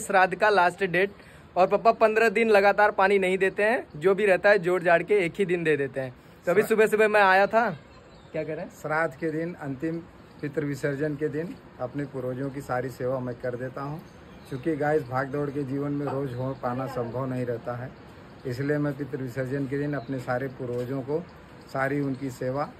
श्राद्ध का last date और पप्पा पंद्रह दिन लगातार पानी नहीं देते हैं जो भी रहता है जोड़ जाड़ के एक ही दिन दे देते हैं। तो अभी सुबह सुबह मैं आया था। क्या करें श्राद्ध के दिन अंतिम पितृ विसर्जन के दिन अपने पूर्वजों की सारी सेवा मैं कर देता हूँ। क्योंकि गाय भाग दौड़ के जीवन में रोज हो पाना संभव नहीं रहता है। इसलिए मैं पितृ विसर्जन के दिन अपने सारे पूर्वजों को सारी उनकी सेवा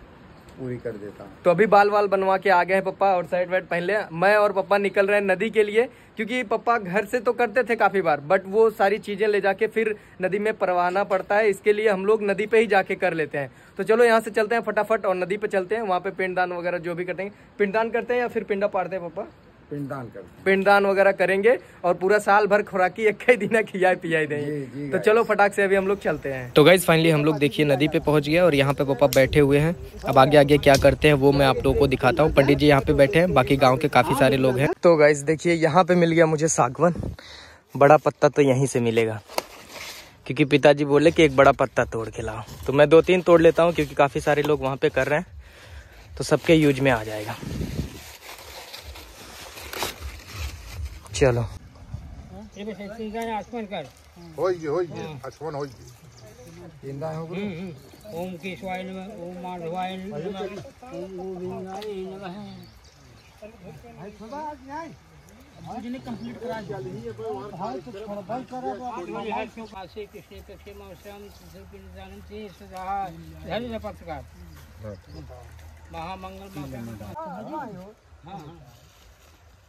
पूरी कर देता हूँ। तो अभी बाल वाल बनवा के आ गए हैं पप्पा और साइड वाइड पहन ले मैं और पप्पा निकल रहे हैं नदी के लिए, क्योंकि पप्पा घर से तो करते थे काफ़ी बार बट वो सारी चीज़ें ले जाके फिर नदी में परवाना पड़ता है, इसके लिए हम लोग नदी पे ही जाके कर लेते हैं। तो चलो यहाँ से चलते हैं फटाफट और नदी पे चलते हैं, वहाँ पे पिंडदान वगैरह जो भी करते हैं, पिंडदान करते हैं या फिर पिंडा पाड़ते हैं पप्पा? पिंडदान करते हैं। पिंडदान वगैरह करेंगे और पूरा साल भर खुराकी एक ही दिन खियाई पियाई देंगे। तो चलो फटाक से अभी हम लोग चलते हैं। तो गाइज़ फाइनली हम लोग देखिए नदी पे पहुँच गए और यहाँ पे पापा बैठे हुए हैं। अब आगे आगे क्या करते हैं वो मैं आप लोगों को दिखाता हूँ। पंडित जी यहाँ पे बैठे हैं बाकी गाँव के काफ़ी सारे लोग हैं। तो गाइज़ देखिए यहाँ पे मिल गया मुझे सागवन। बड़ा पत्ता तो यहीं से मिलेगा। क्योंकि पिताजी बोले कि एक बड़ा पत्ता तोड़ के लाओ। तो मैं दो तीन तोड़ लेता हूँ क्योंकि काफ़ी सारे लोग वहाँ पे कर रहे हैं। तो सबके यूज़ में आ जाएगा। चलो। होइए होइए। आसमान होइए। पिंडा हो गुरु ओम केशवाय नमः ओम माधवाय नमः ओम गोविंदाय नमः। काशी कृष्ण कक्षे मौसम जानते सदा पत्रकार महामंगल मंगल हाँ हाँ।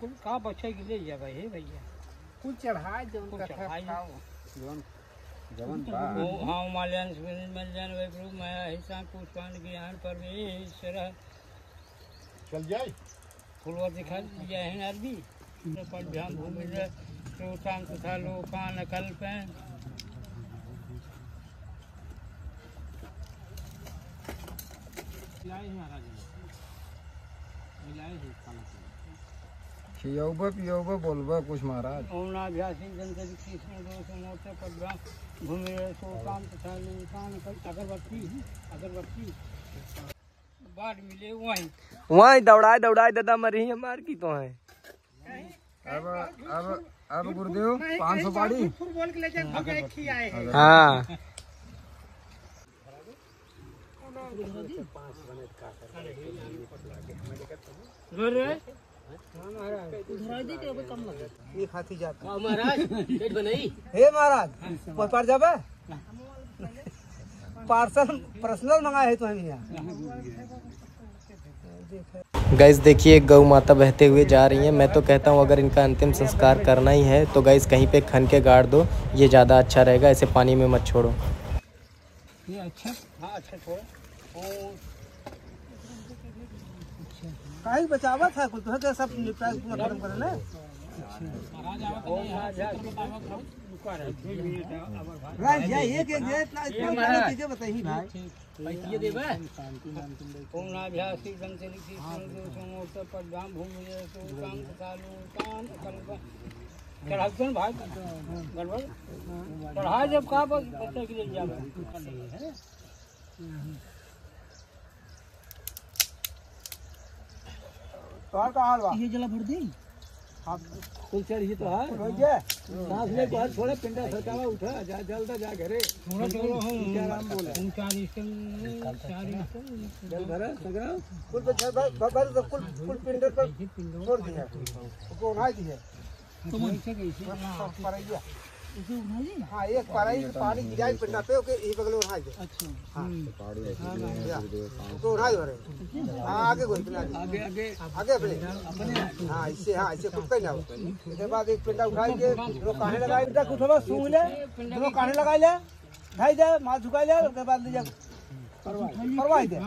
कुल का बच्चे के ले जा भाई हे भैया? कुछ चढ़ाए जवन कुछ चढ़ाई। जवन ओ हाँ माल्यान सुमिल मल्यान वैप्रु माया हिसाब पुष्पान ज्ञान परमेश्वर चल जाए। फुलवर दिखा दिया है अरबी। पद्भ्याम भूमि श्रोतान तथा लोकान कल्पें। खियौबा पियौबा बोलबा कुछ महाराज। ओम नाभ्यासी जंतरि कृष्ण दोष मोर्चा पद्भ्याम भूमि श्रोतान तथा कल अगरबत्ती अगरबत्ती। बाढ़ मिले वहीं। वहाँ दौड़ाए दौड़ाए दादा मरी हमार की तो है। अब अब अब गुरुदेव पाँच सौ पाड़ी हाँ। हे महाराज पर जाबे? पार्सल पर्सनल मंगाए है तो हम यहाँ। गैस देखिए गौ माता बहते हुए जा रही हैं। मैं तो कहता हूँ अगर इनका अंतिम संस्कार करना ही है तो गैस कहीं पे खन के गाड़ दो। ये ज़्यादा अच्छा रहेगा ऐसे पानी में मत छोड़ो। ये अच्छा? हाँ अच्छा ओ काहे बचावा था कुछ? तो सब निपटा के पूरा खत्म करे नहीं भाई राज या एक एक जे इतना इतना चीज़ें बताई भाई पैसे देबे ओम नाभ्यासी दंतरि कृष्ण दोष मोर्चा पद्भ्याम भूमि श्रोतान तथा लोकान कल्पें चढ़ा क्यों भाई गड़बड़। चढ़ा जब कहा बच्चे के लिए जावे तोहर का हाल बा ये जला भर दी। कुल चढ़ी तो है हो? गया सांस ले बाहर थोड़ा पिंडा सरकावा उठा जा जल्द जा घरे। थोड़ा चलो हम। आराम बोले? तुम चार इसकन चार इसकन जल भरा सगरा कुल छर भर तो कुल कुल पिंडर पर छोड़ दिया। को उठाई दिया। तुम ऐसे कैसे सब पर गया उठा हाँ एक पर पानी गिराई पिंडा पे ओके ई बगल उठाई दे। अच्छा। या तो उठाई भरे हाँ आगे कोई पिंडा आगे आगे। आगे अपने। हाँ इससे हाँ इससे कुछ ना हो इसके बाद एक पिंडा उठाई के दो काने लगाए। पिंडा उठवा सूंघ ले दो काने लगाए ले ढाई दे माल झुका ले उसके बाद ले जा परवाही दे।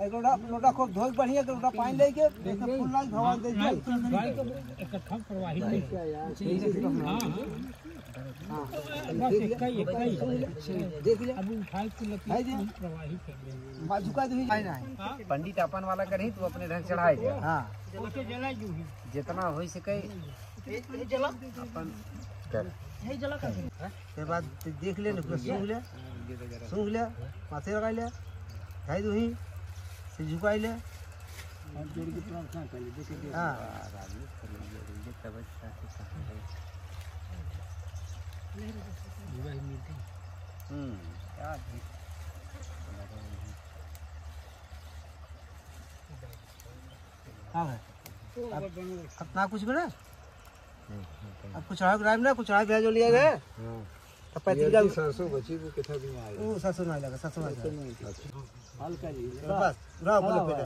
लोटा धोई बढ़िया के लोटा पानी लेके एक फूल लाल भगवान दे चल भाई को इकट्ठा प्रवाहित हाँ बस एक ही एक ही देख ले अब उठाई के लकड़ी प्रवाहित कर माल झुका दे ही। नहीं पंडित अपन वाला करही तू अपने ढंग चढ़ाए जा। हाँ। ओके जला जू ही। जितना हो सके। अपन कर के बाद ते देख ले सूंघ ले। सूंघ ले माथे लगा ले। ढाई दो ही। से झुकाई ले। हाँ। हाँ। है अब ना कुछ बना अब कुछ चढ़ा ग्राम ना कुछ चढ़ा भेज जो लिया गया। तब पैंतीस बची वो कितना भी आए वो ससुर नहीं लगा ससुर नहीं लगा बस। पूरा फुल लपेटा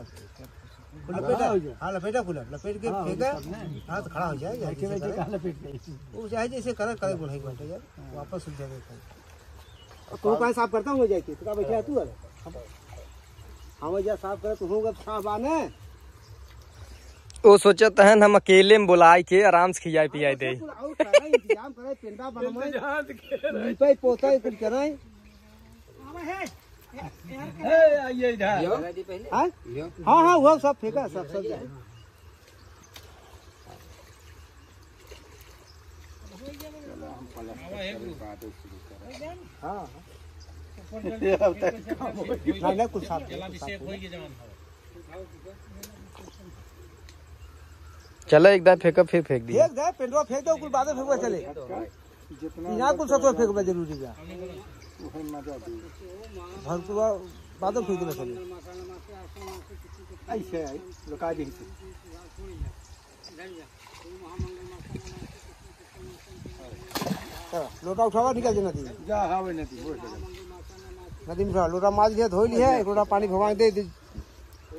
फुल लपेटा। हाँ लपेटा फुल लपेट के फेंका। हाँ तो खड़ा हो जाएगा जैसे करे। वो चाहे जैसे करे करे बोला एक यार। वापस उठ जाएगा तो कहीं साफ़ करता हूँ हो जाएगी तो का बैठा तू? अरे जा साफ़ करे तो होगा साफ़ आने। वो सोचत है हम अकेले में बुलाए के आराम से खियाए पियाए दे हाँ हाँ हाँ वो सब फेंका सब सब जाए हाँ कुछ चलो एक दार फेंका फिर फेंक दिया। फेंक दे पेंटवा फेंक दो कुल बादल फेंकवा चले। यहाँ कुल सतवा फेंकवा ज़रूरी है भरपुआ बादल फेंक देना चले। ऐसे है लुका दी लोटा उठावा निकल जाना नदी। जा हावे नदी। हो नदी में लोटा माज लिया धो लिया एक लोटा पानी भगवान दे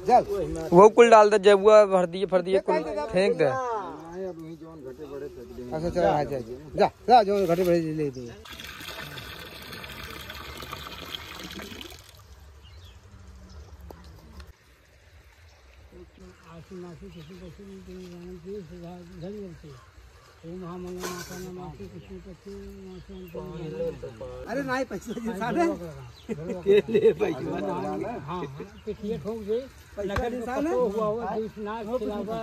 वो कुल डाल दे जबुआ भर दिए भर दिए कुल फेंक दे जोन अच्छा चल आ जा जा जा जो घटे बड़े ले दे किसी पशु की सुधा धन मिलती ओम अरे नहीं पैसा हाँ हाँ पिछले ठोक है? हुआ नाच खिलावा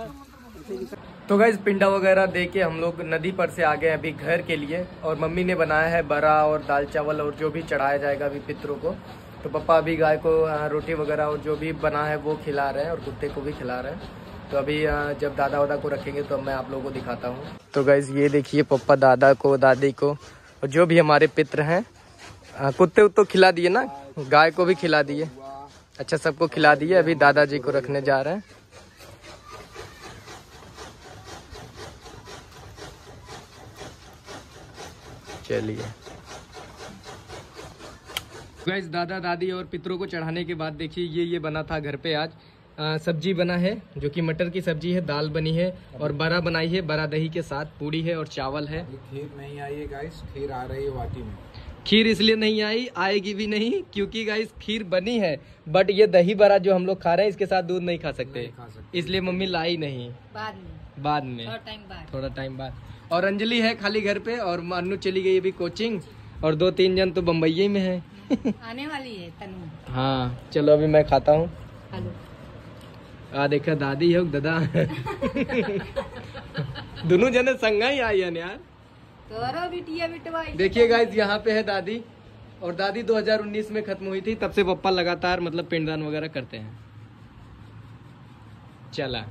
तो गैस पिंडा वगैरह दे के हम लोग नदी पर से आ गए अभी घर के लिए और मम्मी ने बनाया है बरा और दाल चावल और जो भी चढ़ाया जाएगा अभी पितरों को। तो पापा अभी गाय को रोटी वगैरह और जो भी बना है वो खिला रहे हैं और कुत्ते को भी खिला रहे हैं। तो अभी जब दादा वादा को रखेंगे तो मैं आप लोगों को दिखाता हूँ। तो गैस ये देखिए पप्पा दादा को दादी को और जो भी हमारे पित्र हैं कुत्ते उत्तो खिला दिए ना गाय को भी खिला दिए। अच्छा सबको खिला दिए अभी दादाजी को रखने जा रहे हैं। चलिए। गैस दादा दादी और पितरों को चढ़ाने के बाद देखिए ये ये बना था घर पे आज। सब्ज़ी बना है जो कि मटर की सब्ज़ी है दाल बनी है और बरा बनाई है बरा दही के साथ पूड़ी है और चावल है। खीर नहीं आई है गाइस खीर आ रही है वाटी में। खीर इसलिए नहीं आई आएगी भी नहीं क्योंकि गाइस खीर बनी है बट ये दही बरा जो हम लोग खा रहे हैं इसके साथ दूध नहीं खा सकते। खा सकते। इसलिए मम्मी लाई नहीं। बाद में। बाद में। थोड़ा टाइम बाद। थोड़ा टाइम बाद। और अंजलि है खाली घर पे और मानू चली गई अभी कोचिंग और दो तीन जन तो बम्बई में है। आने वाली है तनु। हाँ चलो अभी मैं खाता हूँ। हेलो। आ देखा दादी हो दादा। दोनों जने संगा ही आई है यार। तोरो बिटिया बिटवाई। देखिए गाइस यहाँ पे है दादी। और दादी 2019 में खत्म हुई थी तब से पप्पा लगातार मतलब पिंडदान वगैरह करते हैं। चला।